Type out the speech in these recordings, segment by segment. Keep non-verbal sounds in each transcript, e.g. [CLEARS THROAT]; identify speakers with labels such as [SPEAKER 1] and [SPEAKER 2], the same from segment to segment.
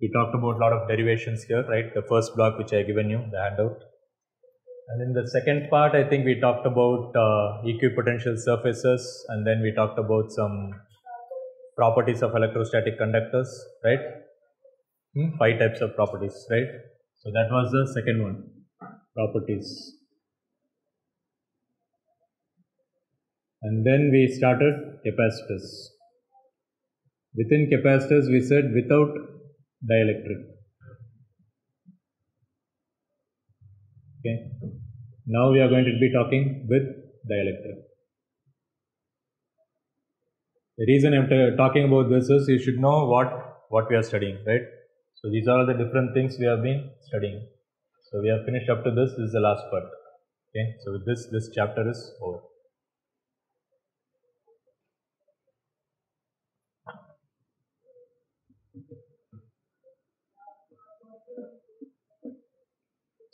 [SPEAKER 1] we talked about a lot of derivations here, right? The first block which I given you, the handout. And in the second part, I think we talked about uh, equipotential surfaces and then we talked about some properties of electrostatic conductors, right? Hmm? Five types of properties, right? So that was the second one, properties. And then we started capacitors. Within capacitors, we said without dielectric. Okay. Now we are going to be talking with dielectric. The reason I'm talking about this is you should know what what we are studying, right? So these are all the different things we have been studying. So we have finished up to this. This is the last part. Okay. So with this, this chapter is over.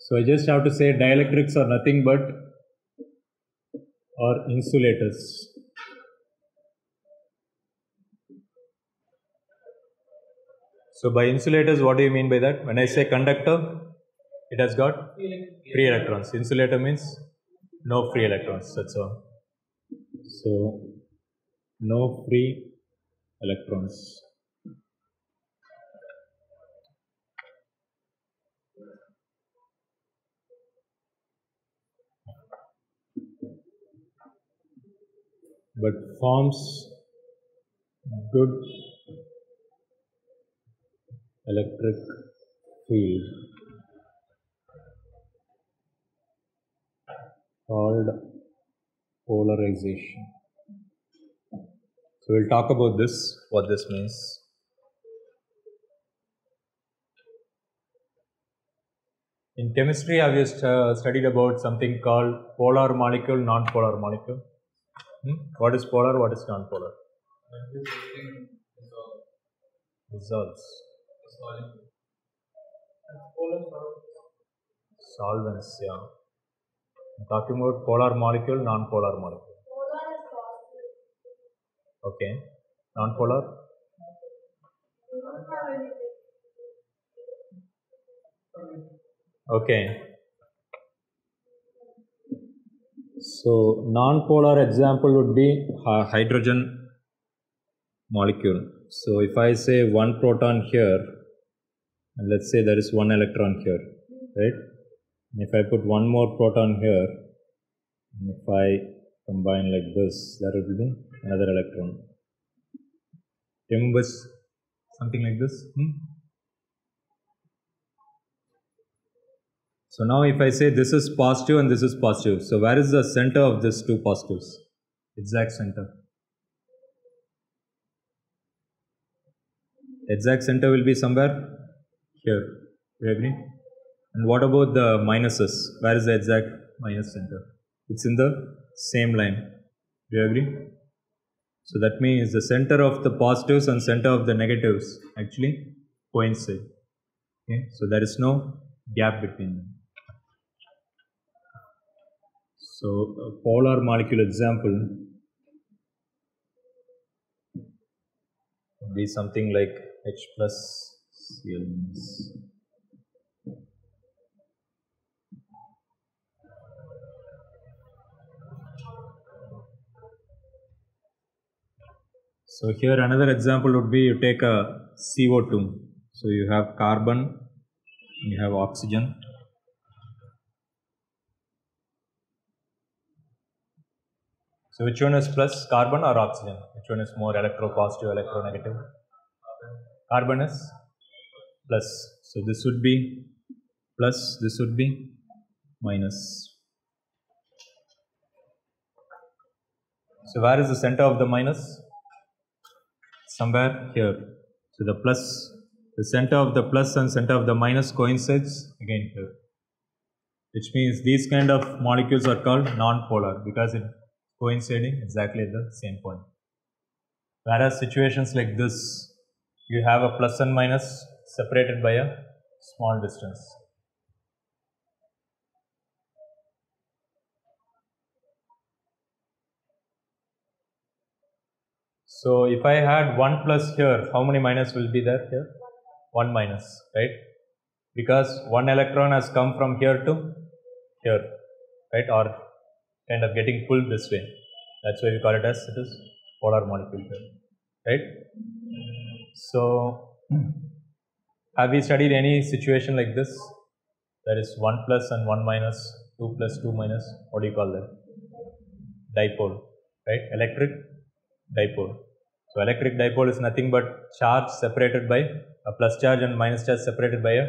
[SPEAKER 1] So I just have to say dielectrics are nothing but or insulators. So by insulators, what do you mean by that? When I say conductor, it has got free electrons. Insulator means no free electrons. That's all. So no free electrons. But forms good electric field called polarization. So we'll talk about this, what this means. In chemistry, I have you st- studied about something called polar molecule, non-polar molecule? Hmm? What is polar? What is non-polar? Dissolves. Solvents, yeah. I'm talking about polar molecule, non-polar molecule. Okay. Non-polar? Okay. So non-polar example would be hydrogen molecule. So if I say one proton here, and let's say there is one electron here, right? And if I put one more proton here, and if I combine like this, that will be another electron. Remember something like this? Hmm? So now if I say this is positive and this is positive, so where is the center of these two positives? Exact center. Exact center will be somewhere here. You agree? And what about the minuses? Where is the exact minus center? It's in the same line. Do you agree? So that means the center of the positives and center of the negatives actually coincide. Okay? So there is no gap between them. So a polar molecule example would be something like H plus Cl minus. So here another example would be you take a CO2. So you have carbon, you have oxygen. So which one is plus carbon or oxygen? Which one is more electropositive, electronegative? Carbon is plus. So this would be plus, this would be minus. So where is the center of the minus? Somewhere here. So the plus, the center of the plus and center of the minus coincides again here. Which means these kind of molecules are called non-polar because it coinciding exactly at the same point. Whereas situations like this, you have a plus and minus separated by a small distance. So if I had 1 plus here, how many minus will be there here? 1 minus, right? Because one electron has come from here to here, right? Or kind of getting pulled this way. That's why we call it as it is polar molecule here, right? So, have we studied any situation like this? That is 1 plus and 1 minus, 2 plus 2 minus, what do you call that? Dipole, right? Electric dipole. So, electric dipole is nothing but charge separated by a plus charge and minus charge separated by a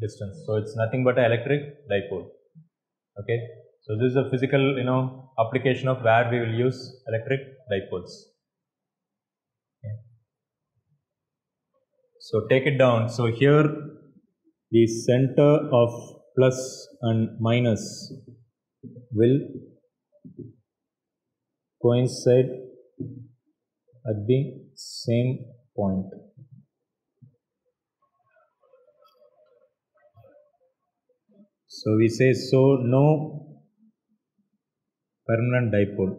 [SPEAKER 1] distance. So, it's nothing but an electric dipole. Okay. So, this is a physical, you know, application of where we will use electric dipoles. Okay. So, take it down. So, here the center of plus and minus will coincide at the same point. So we say so no permanent dipole.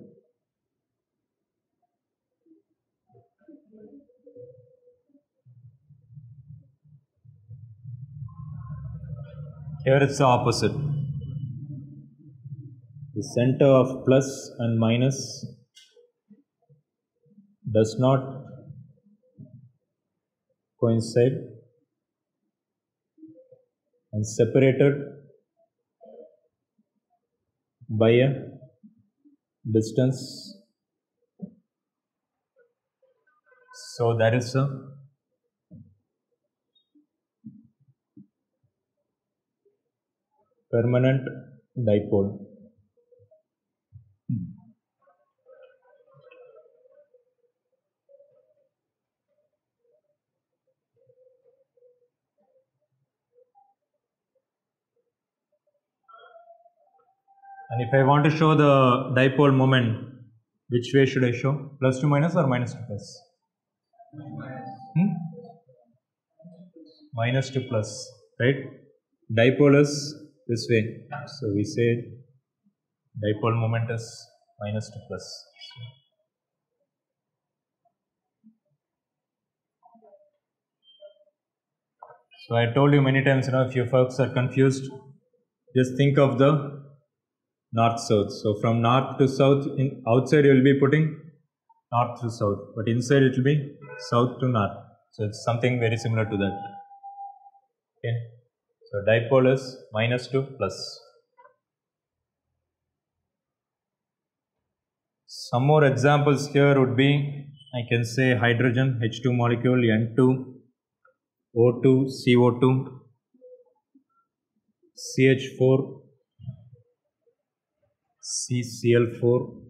[SPEAKER 1] Here it's the opposite. The center of plus and minus does not coincide and separated by a distance. So that is a permanent dipole. And if I want to show the dipole moment, which way should I show? Plus to minus or minus to plus? Hmm? Minus to plus, right? Dipole is this way. So we say dipole moment is minus to plus. So I told you many times, you know, if your folks are confused, just think of the north south. So from north to south, in outside you will be putting north to south, but inside it will be south to north. So it's something very similar to that. Okay. So dipole is minus to plus. Some more examples here would be I can say hydrogen H2 molecule N2 O2 CO2 CH4 CCl4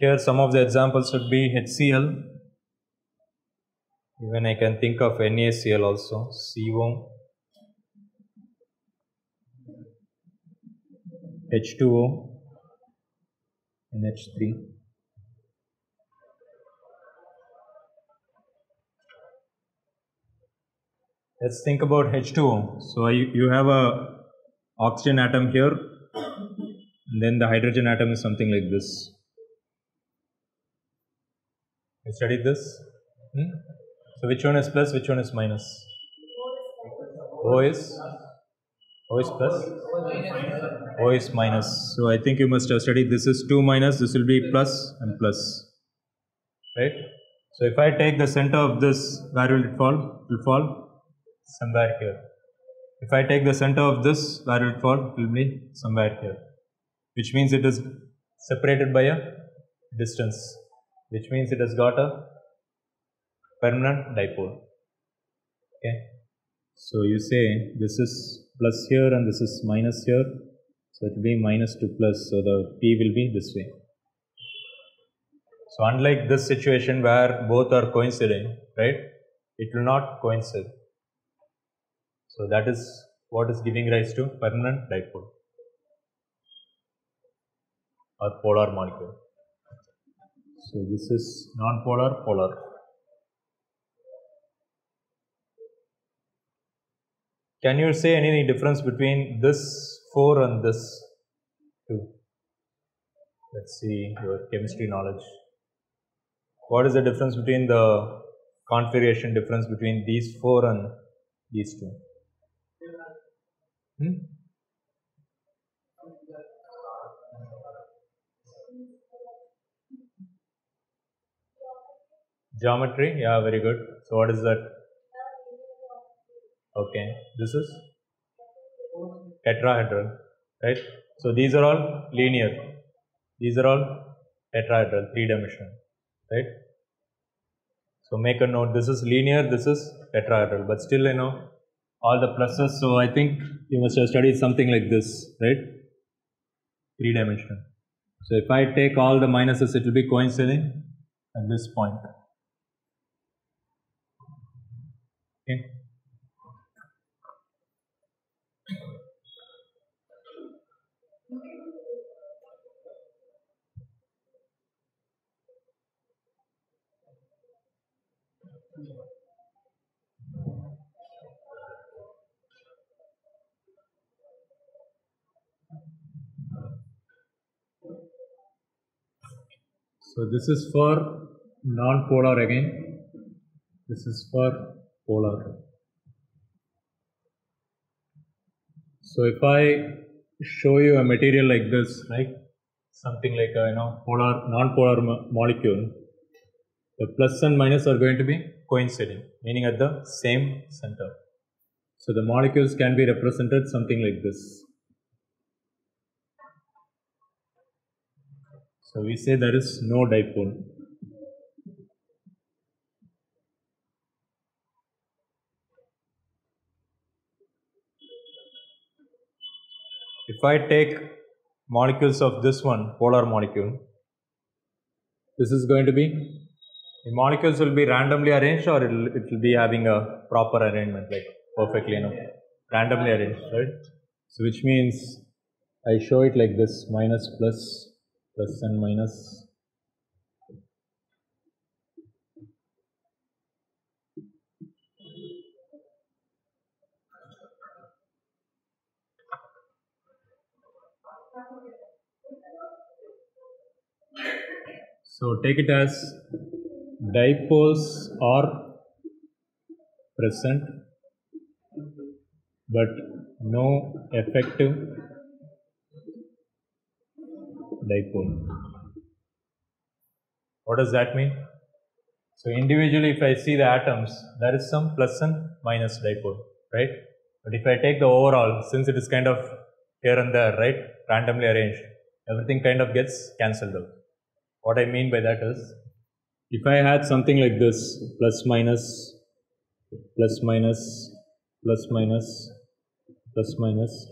[SPEAKER 1] Here some of the examples would be HCl even I can think of NaCl also. CO H2O NH3 let's think about H2O. So you, have a oxygen atom here, and then the hydrogen atom is something like this. You studied this? Hmm? So which one is plus, which one is minus? O is O is plus, O is minus. So I think you must have studied this is 2 minus, this will be plus and plus. Right? So if I take the center of this, where will it fall? It will fall somewhere here. If I take the center of this, where it fall? It will be somewhere here. Which means it is separated by a distance. Which means it has got a permanent dipole. Okay. So you say this is plus here and this is minus here. So it will be minus to plus. So the P will be this way. So unlike this situation where both are coinciding, right? It will not coincide. So that is what is giving rise to permanent dipole or polar molecule. So this is non-polar, polar. Can you say any difference between this 4 and this 2? let's see your chemistry knowledge. What is the difference between the configuration difference between these four and these two? Hmm? Geometry, yeah, very good. So, what is that? Okay, this is tetrahedral, right? So, these are all linear, these are all tetrahedral, three dimensional, right? So, make a note this is linear, this is tetrahedral, but still, you know, all the pluses. So, I think you must have studied something like this, right? Three dimensional. So, if I take all the minuses, it will be coinciding at this point. Okay. So this is for non-polar again. This is for polar. So if I show you a material like this, right, something like a you know polar non-polar mo molecule, the plus and minus are going to be coinciding, meaning at the same center. So the molecules can be represented something like this. So we say there is no dipole. If I take molecules of this one, polar molecule, this is going to be, the molecules will be randomly arranged or it will, it will be having a proper arrangement, like perfectly, you know, randomly arranged, right? So which means I show it like this, minus plus, plus and minus. So take it as dipoles are present but no effective dipole. What does that mean? So individually if I see the atoms there is some plus and minus dipole right but if I take the overall since it is kind of here and there right randomly arranged everything kind of gets cancelled out. What I mean by that is, if I had something like this, plus minus, plus minus, plus minus, plus minus,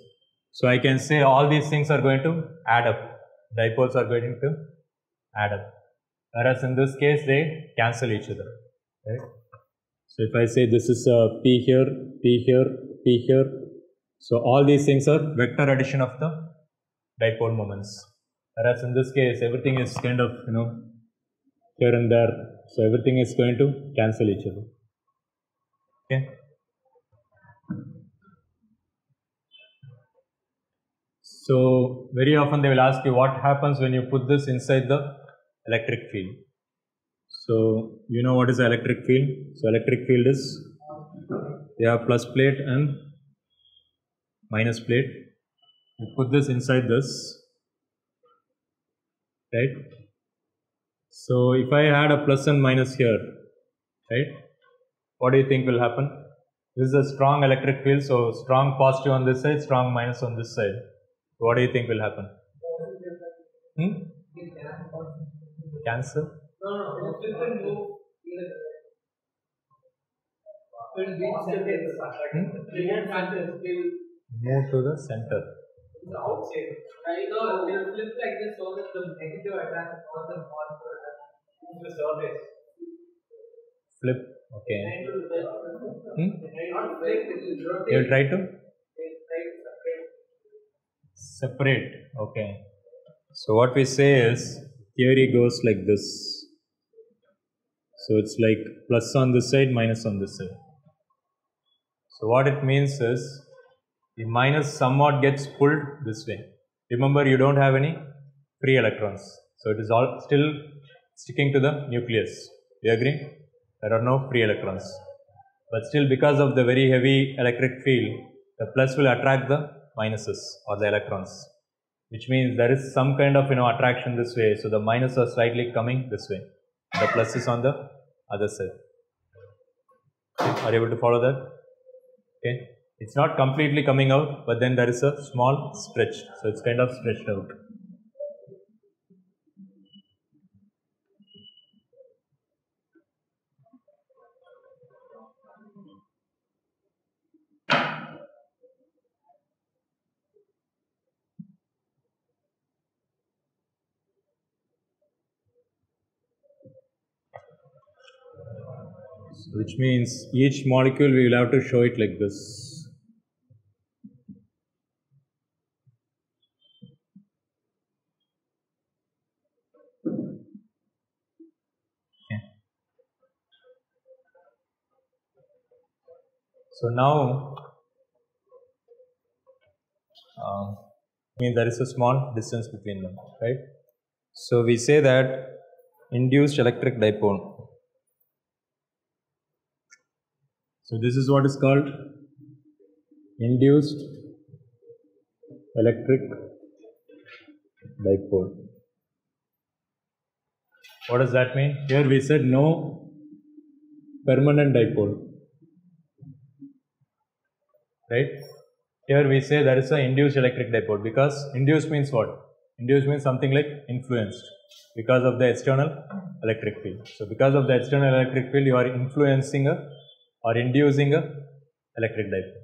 [SPEAKER 1] so I can say all these things are going to add up. Dipoles are going to add up. Whereas in this case, they cancel each other, right? So if I say this is a P here, P here, P here, so all these things are vector addition of the dipole moments. Whereas in this case, everything is kind of, you know, here and there. So everything is going to cancel each other. Okay. So very often they will ask you what happens when you put this inside the electric field. So you know what is electric field? So electric field is you have plus plate and minus plate. You put this inside this right? So if I had a plus and minus here, right? What do you think will happen? This is a strong electric field, so strong positive on this side, strong minus on this side. What do you think will happen? Hmm? Cancel?
[SPEAKER 2] No, no,
[SPEAKER 1] Hmm? Move to the center.
[SPEAKER 2] the outside. Will flip like this the negative the positive surface.
[SPEAKER 1] Flip. Okay. Hmm? You will try to
[SPEAKER 2] It try to separate.
[SPEAKER 1] Separate. Okay. So what we say is theory goes like this. So it's like plus on this side, minus on this side. So what it means is the minus somewhat gets pulled this way. Remember you don't have any free electrons. So it is all still sticking to the nucleus. You agree? There are no free electrons. But still, because of the very heavy electric field, the plus will attract the minuses or the electrons, which means there is some kind of you know attraction this way. So the minus are slightly coming this way. The plus is on the other side. Are you able to follow that? Okay. It's not completely coming out, but then there is a small stretch. So it's kind of stretched out. Which means each molecule we will have to show it like this. So now, uh, I mean there is a small distance between them, right? So we say that induced electric dipole So this is what is called induced electric dipole. What does that mean? Here we said no permanent dipole. Right? Here we say there is an induced electric dipole because induced means what? Induced means something like influenced because of the external electric field. So because of the external electric field you are influencing a or inducing a electric dipole.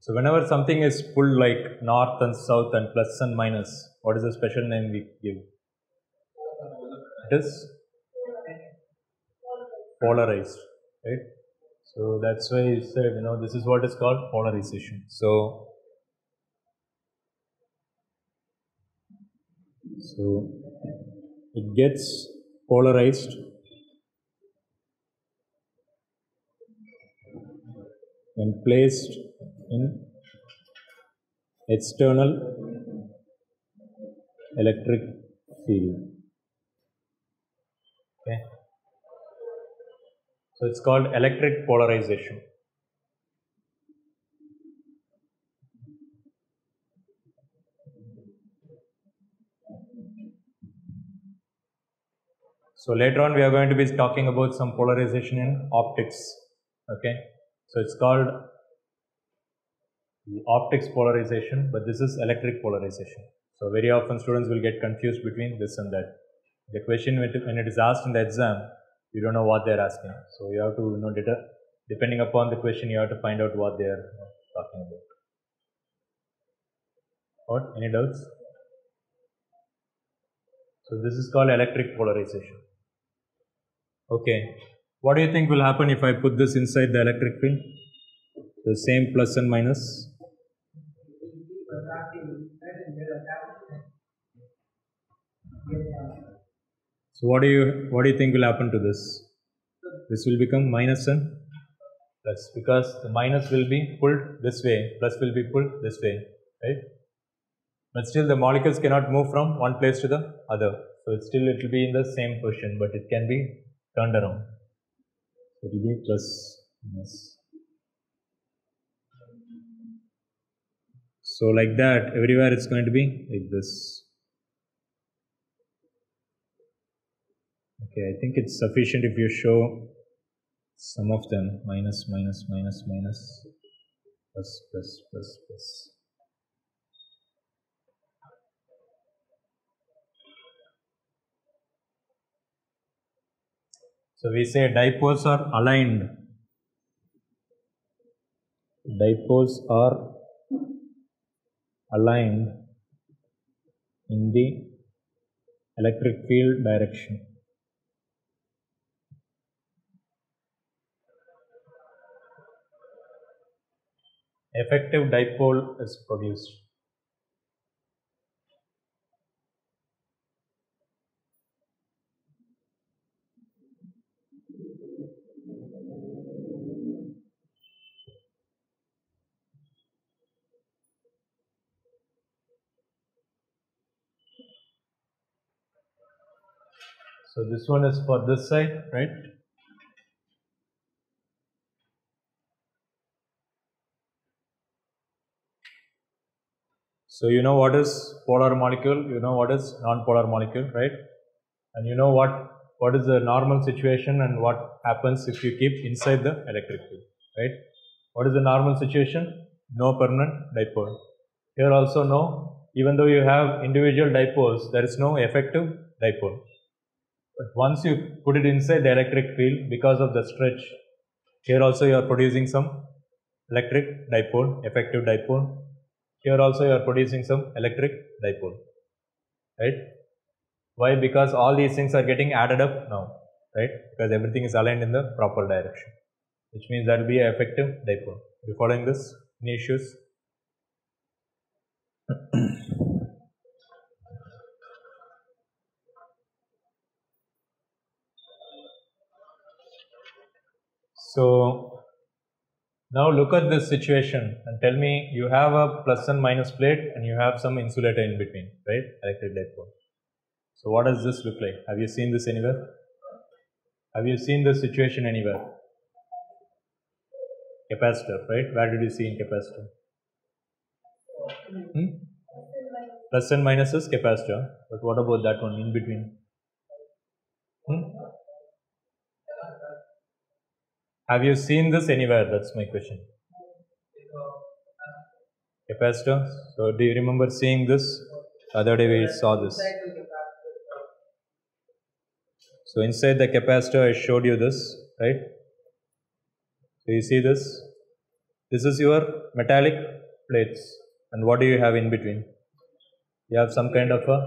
[SPEAKER 1] So whenever something is pulled like north and south and plus and minus, what is the special name we give? It is polarized, right? So that's why you said, you know, this is what is called polarization. So So it gets polarized when placed in external electric field. Okay. So it's called electric polarization. So later on we are going to be talking about some polarization in optics. Okay. So it's called optics polarization, but this is electric polarization. So very often students will get confused between this and that. The question when it is asked in the exam, you don't know what they are asking. So you have to you know deter- depending upon the question, you have to find out what they are talking about. What? Any doubts? So this is called electric polarization. Okay. What do you think will happen if I put this inside the electric field? The same plus and minus. So what do you what do you think will happen to this? This will become minus and plus because the minus will be pulled this way, plus will be pulled this way, right? But still the molecules cannot move from one place to the other. So still it will be in the same position, but it can be turned around. So be plus minus. So like that, everywhere it's going to be like this. Okay, I think it's sufficient if you show some of them minus, minus, minus, minus, plus, plus, plus, plus. So we say dipoles are aligned. Dipoles are aligned in the electric field direction. Effective dipole is produced. So this one is for this side, right? So you know what is polar molecule, you know what is non-polar molecule, right? And you know what what is the normal situation and what happens if you keep inside the electric field, right? What is the normal situation? No permanent dipole. Here also no, even though you have individual dipoles, there is no effective dipole. But once you put it inside the electric field because of the stretch, here also you are producing some electric dipole, effective dipole. Here also you are producing some electric dipole, right? Why? Because all these things are getting added up now, right? Because everything is aligned in the proper direction, which means that will be an effective dipole. You following this? Any issues? [CLEARS THROAT] So now look at this situation and tell me you have a plus and minus plate and you have some insulator in between, right? Electric dipole. So what does this look like? Have you seen this anywhere? Have you seen this situation anywhere? Capacitor, right? Where did you see in capacitor? Hmm? Plus and minus is capacitor, but what about that one in between? Hmm? Have you seen this anywhere? That's my question. Capacitor. So, do you remember seeing this? Other day we saw this. So, inside the capacitor, I showed you this, right? So, you see this? This is your metallic plates. And what do you have in between? You have some kind of a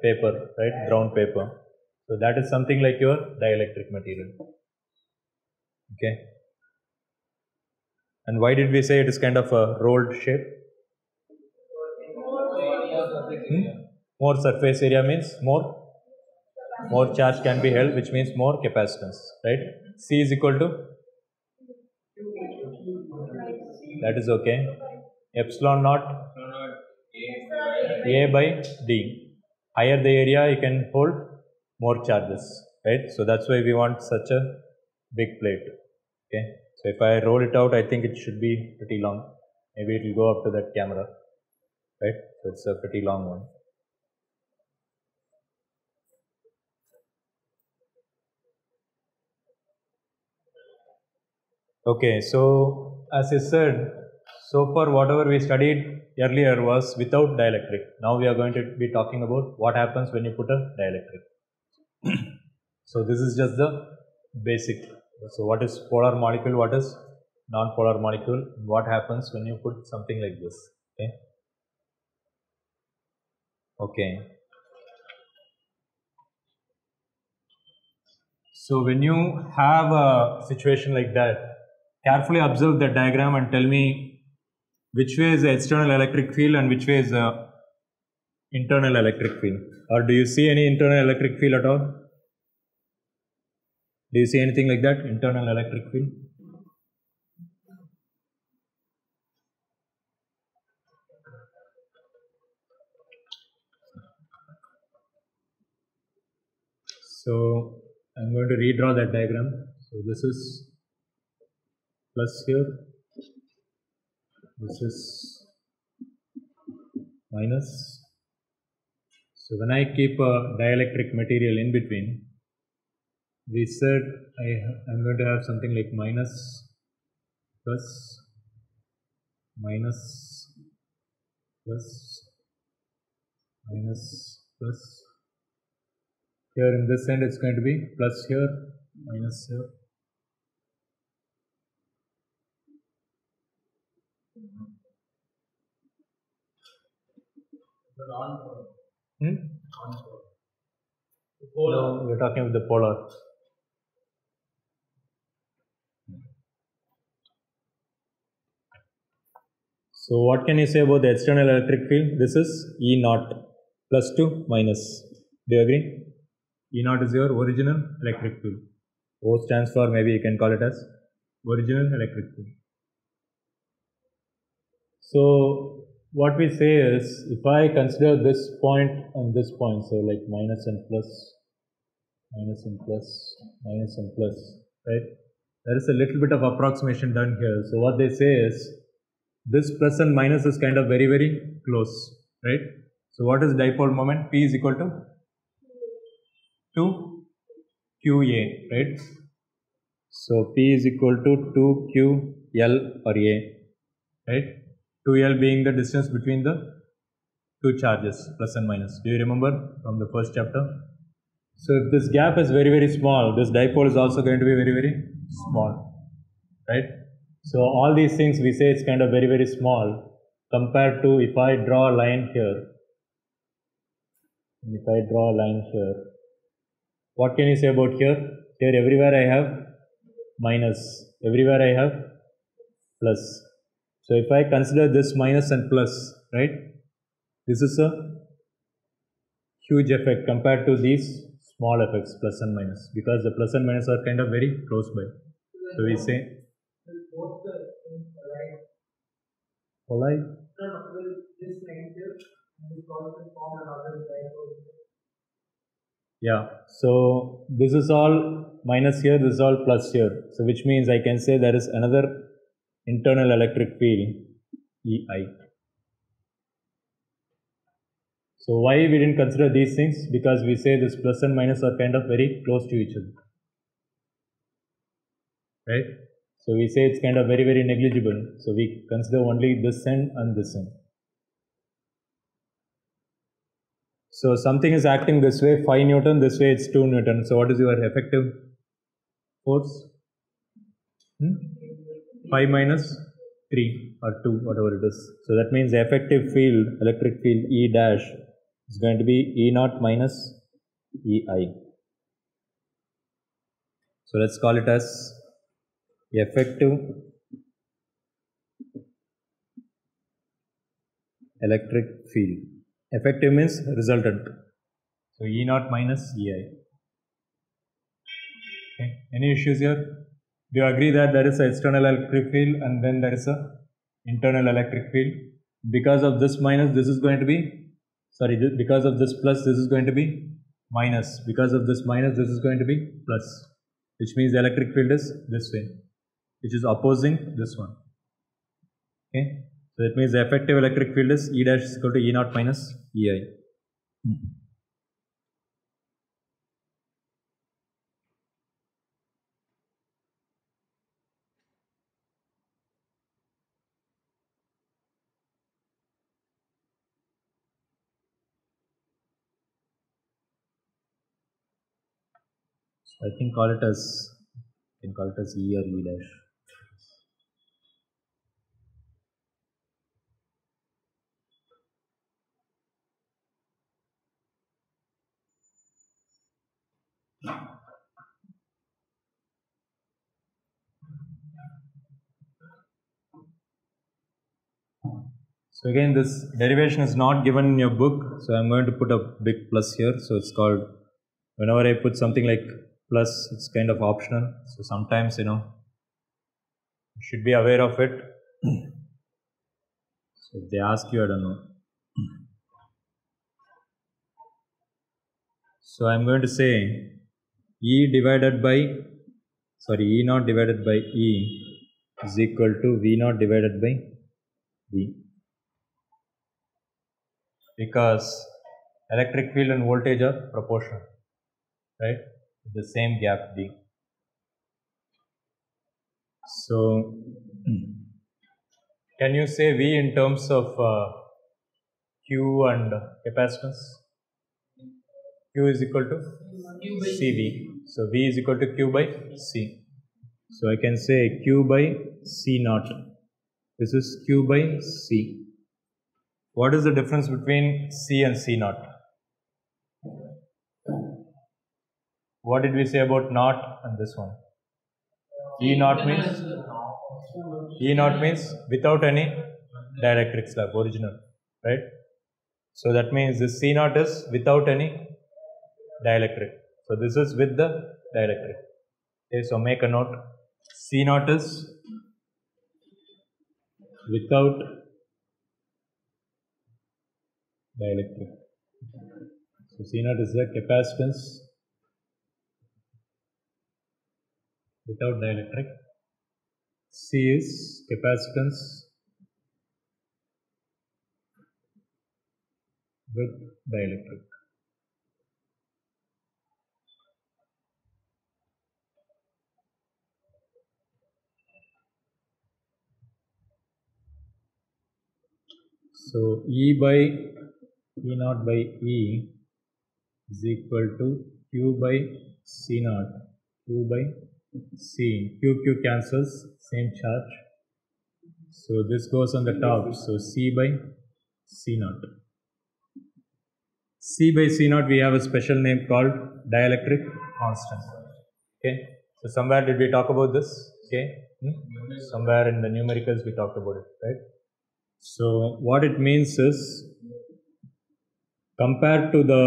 [SPEAKER 1] paper, right? Brown paper. So, that is something like your dielectric material. Okay. And why did we say it is kind of a rolled shape? Hmm? More surface area means more more charge can be held, which means more capacitance, right? C is equal to that is okay. Epsilon naught A by D. Higher the area, you can hold more charges, right? So that's why we want such a big plate. Okay. So if I roll it out, I think it should be pretty long. Maybe it will go up to that camera, right? So it's a pretty long one. Okay, so as I said, so far whatever we studied earlier was without dielectric. Now we are going to be talking about what happens when you put a dielectric. [CLEARS THROAT] so this is just the basic. So what is polar molecule? What is non-polar molecule? What happens when you put something like this? Okay. Okay. So when you have a situation like that, carefully observe the diagram and tell me which way is the external electric field and which way is the internal electric field. Or do you see any internal electric field at all? Do you see anything like that? Internal electric field? So I'm going to redraw that diagram. So this is plus here, this is minus. So when I keep a dielectric material in between, we said I am going to have something like minus, plus, minus, plus, minus, plus. Here in this end it's going to be plus here, minus here. Hmm? No, we're talking about the polar. So what can you say about the external electric field? This is E naught plus 2 minus. Do you agree? E naught is your original electric field. O stands for maybe you can call it as original electric field. So what we say is if I consider this point and this point, so like minus and plus, minus and plus, minus and plus, right? There is a little bit of approximation done here. So what they say is this plus and minus is kind of very, very close, right? So what is dipole moment? P is equal to 2 QA, right? So P is equal to 2 QL or A, right? 2L being the distance between the two charges, plus and minus. Do you remember from the first chapter? So if this gap is very, very small, this dipole is also going to be very, very small, right? So all these things we say it's kind of very, very small compared to if I draw a line here, if I draw a line here, what can you say about here? Here everywhere I have minus, everywhere I have plus. So if I consider this minus and plus, right? This is a huge effect compared to these small effects, plus and minus, because the plus and minus are kind of very close by. So we say polite.
[SPEAKER 2] No, no, will this negative and form another?
[SPEAKER 1] Yeah. So this is all minus here, this is all plus here. So which means I can say there is another internal electric field EI. So why we didn't consider these things? Because we say this plus and minus are kind of very close to each other. Right? So we say it's kind of very, very negligible. So we consider only this end and this end. So something is acting this way, 5 Newton, this way it's 2 Newton. So what is your effective force? Hmm? 5 minus 3 or 2, whatever it is. So that means the effective field, electric field E dash is going to be E naught minus EI. So let's call it as effective electric field. Effective means resultant. So E naught minus EI. Okay. Any issues here? Do you agree that there is an external electric field and then there is a internal electric field? Because of this minus, this is going to be sorry. Because of this plus, this is going to be minus. Because of this minus, this is going to be plus. Which means the electric field is this way, which is opposing this one. Okay. So that means the effective electric field is E dash is equal to E naught minus EI. So I think call it as can call it as E or E dash. So again, this derivation is not given in your book, so I'm going to put a big plus here. So it's called, whenever I put something like plus, it's kind of optional. So sometimes, you know, you should be aware of it. [CLEARS THROAT] so if they ask you, I don't know. [CLEARS THROAT] So I'm going to say E divided by, sorry, E naught divided by E is equal to V naught divided by V because electric field and voltage are proportional, right? The same gap D. So, can you say V in terms of uh, Q and capacitance? Q is equal to CV. So, V is equal to Q by C. So, I can say Q by C naught. This is Q by C. What is the difference between C and C naught? What did we say about naught and this one? E naught means E naught means without any dielectric slab, original, right? So that means this C naught is without any dielectric. So this is with the dielectric. Okay, so make a note. C naught is without dielectric. So C naught is the capacitance without dielectric. C is capacitance with dielectric. So E by E naught by E is equal to Q by C naught. Q by C. Q Q cancels, same charge. So this goes on the top. So C by C naught. C by C naught we have a special name called dielectric constant. Okay. So somewhere did we talk about this? Okay. Hmm? Somewhere in the numericals we talked about it, right? So what it means is compared to the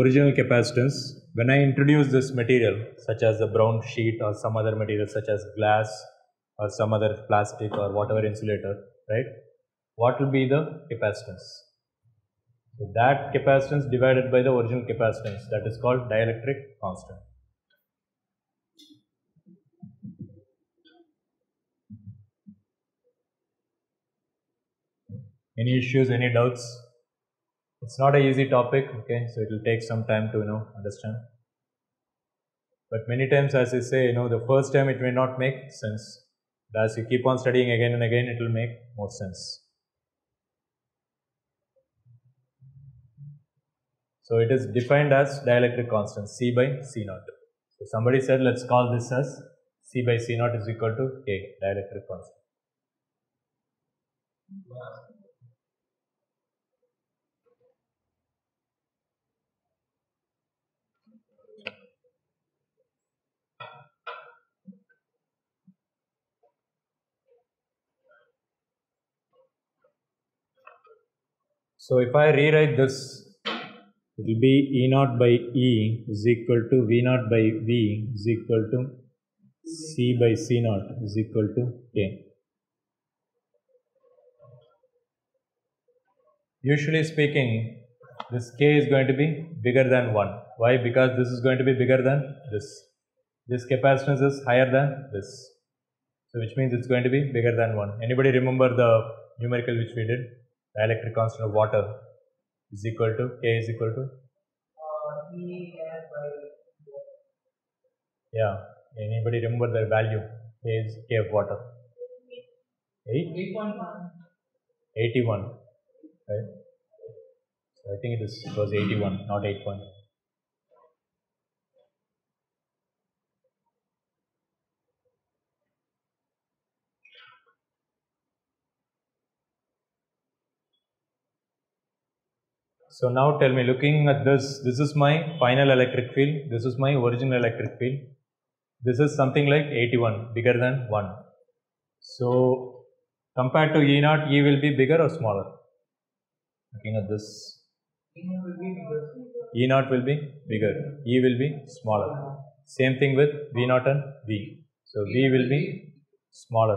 [SPEAKER 1] original capacitance, when I introduce this material such as the brown sheet or some other material such as glass or some other plastic or whatever insulator, right? What will be the capacitance? So that capacitance divided by the original capacitance that is called dielectric constant. Any issues, any doubts? It's not a easy topic, okay, so it will take some time to you know understand. But many times, as I say, you know, the first time it may not make sense. But as you keep on studying again and again, it will make more sense. So it is defined as dielectric constant C by C naught. So somebody said, let's call this as C by C naught is equal to K, dielectric constant. So if I rewrite this, it will be E naught by E is equal to V naught by V is equal to C by C naught is equal to K. Usually speaking, this K is going to be bigger than 1. Why? Because this is going to be bigger than this. This capacitance is higher than this. So which means it's going to be bigger than 1. Anybody remember the numerical which we did? Dielectric constant of water is equal to K is equal to yeah. Anybody remember their value? K is K of water. 8?
[SPEAKER 2] 8.1.
[SPEAKER 1] 81. Right? So I think it is it was 81, not 8 point. So now tell me, looking at this, this is my final electric field, this is my original electric field. This is something like 81, bigger than 1. So compared to E naught, E will be bigger or smaller? Looking at this,
[SPEAKER 2] E will be bigger.
[SPEAKER 1] Naught will be bigger, E will be smaller. Same thing with V naught and V. So V will be smaller.